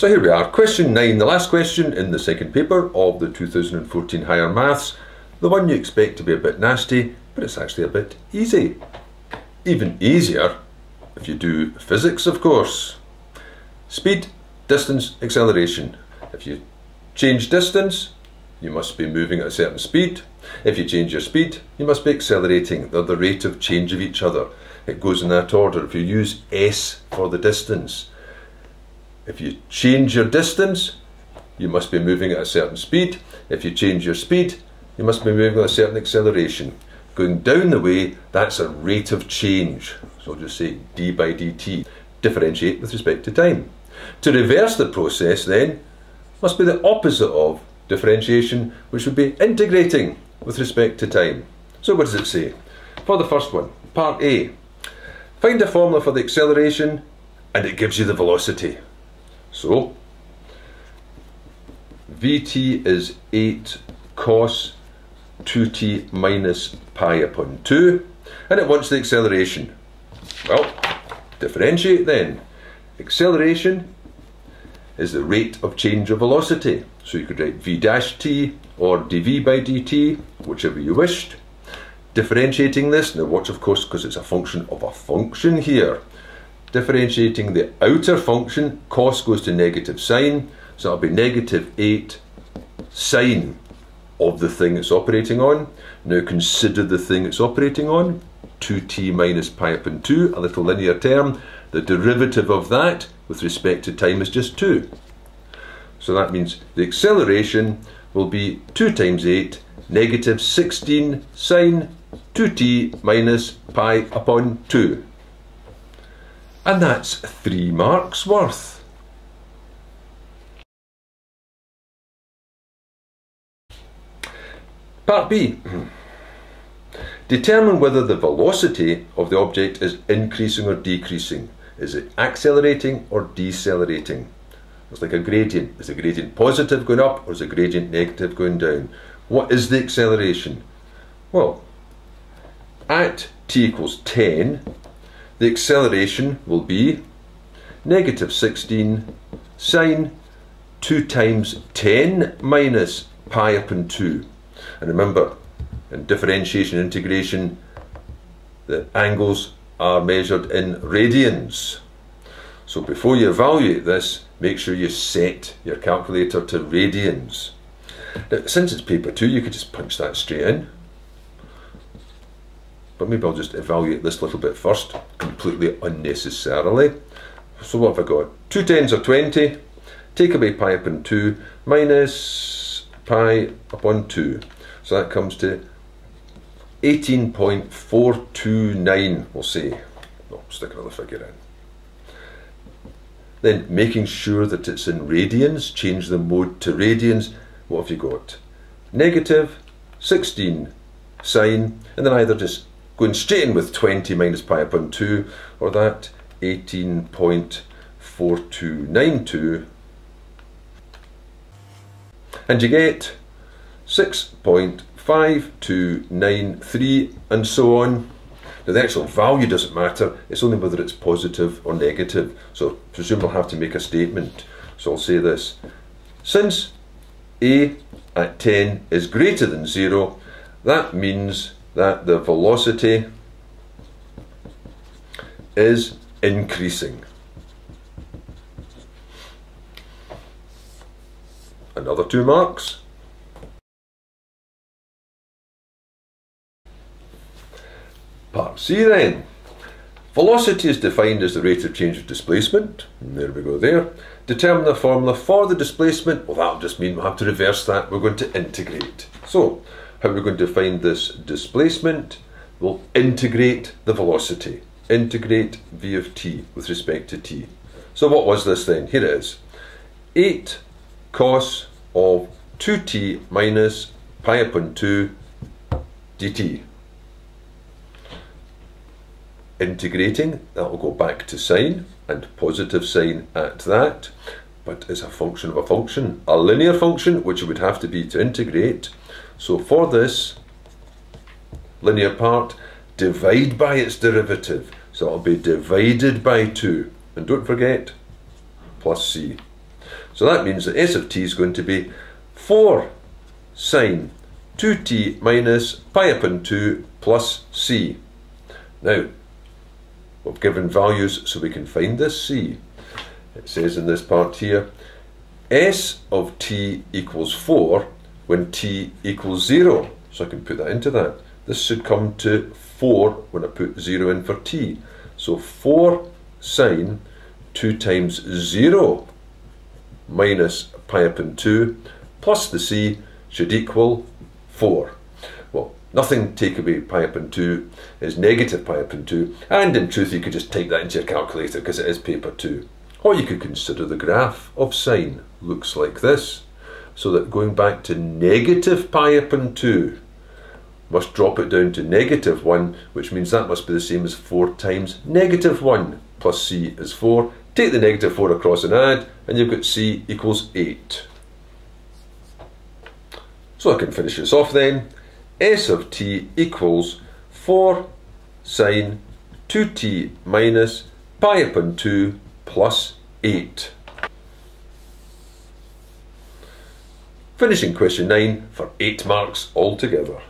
So here we are, question 9, the last question in the second paper of the 2014 Higher Maths. The one you expect to be a bit nasty, but it's actually a bit easy. Even easier if you do physics, of course. Speed, distance, acceleration. If you change distance, you must be moving at a certain speed. If you change your speed, you must be accelerating. They're the rate of change of each other. It goes in that order. If you use s for the distance, if you change your distance, you must be moving at a certain speed. If you change your speed, you must be moving at a certain acceleration. Going down the way, that's a rate of change. So I'll just say d by dt. Differentiate with respect to time. To reverse the process then, must be the opposite of differentiation, which would be integrating with respect to time. So what does it say? For the first one, part A, find a formula for the acceleration and it gives you the velocity. So, Vt is 8 cos 2t minus pi upon 2, and it wants the acceleration. Well, differentiate then. Acceleration is the rate of change of velocity. So you could write v dash t or dv by dt, whichever you wished. Differentiating this, now watch of course because it's a function of a function here differentiating the outer function, cos goes to negative sine, so that'll be negative 8 sine of the thing it's operating on. Now consider the thing it's operating on, 2t minus pi upon 2, a little linear term. The derivative of that with respect to time is just 2. So that means the acceleration will be 2 times 8, negative 16 sine 2t minus pi upon 2 and that's three marks worth. Part B. Determine whether the velocity of the object is increasing or decreasing. Is it accelerating or decelerating? It's like a gradient. Is the gradient positive going up or is the gradient negative going down? What is the acceleration? Well, at t equals 10, the acceleration will be negative 16 sine 2 times 10 minus pi upon 2. And remember, in differentiation integration, the angles are measured in radians. So before you evaluate this, make sure you set your calculator to radians. Now, since it's paper 2, you could just punch that straight in but maybe I'll just evaluate this little bit first, completely unnecessarily. So what have I got? Two tens are 20, take away pi upon 2, minus pi upon 2. So that comes to 18.429, we'll say. No, stick another figure in. Then making sure that it's in radians, change the mode to radians. What have you got? Negative 16 sine, and then either just going straight in with 20 minus pi upon 2, or that 18.4292, and you get 6.5293 and so on. Now the actual value doesn't matter, it's only whether it's positive or negative. So presume I'll have to make a statement. So I'll say this. Since A at 10 is greater than 0, that means that the velocity is increasing. Another two marks. Part C then. Velocity is defined as the rate of change of displacement. There we go there. Determine the formula for the displacement. Well, that'll just mean we'll have to reverse that. We're going to integrate. So, how we're going to find this displacement, we'll integrate the velocity. Integrate v of t with respect to t. So what was this then? Here it is. 8 cos of 2t minus pi upon 2 dt. Integrating, that will go back to sine and positive sine at that, but it's a function of a function, a linear function, which it would have to be to integrate. So for this linear part, divide by its derivative. So it'll be divided by 2. And don't forget, plus c. So that means that s of t is going to be 4 sine 2t minus pi upon 2 plus c. Now, we've given values so we can find this c. It says in this part here, s of t equals 4 when t equals 0. So I can put that into that. This should come to 4 when I put 0 in for t. So 4 sine 2 times 0 minus pi upon 2 plus the c should equal 4. Well, nothing take away pi upon 2 is negative pi upon 2, and in truth you could just type that into your calculator because it is paper 2. Or you could consider the graph of sine looks like this, so that going back to negative pi upon 2 must drop it down to negative 1, which means that must be the same as 4 times negative 1 plus c is 4. Take the negative 4 across and add, and you've got c equals 8. So I can finish this off then. S of t equals 4 sine 2t minus pi upon 2 plus 8. Finishing question 9 for 8 marks altogether.